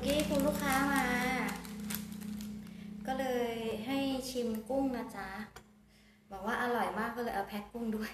อกี้คุณลูกค้ามา ก็เลยให้ชิมกุ้งนะจ๊ะ บอกว่าอร่อยมากก็เลยเอาแพ็คกุ้งด้วย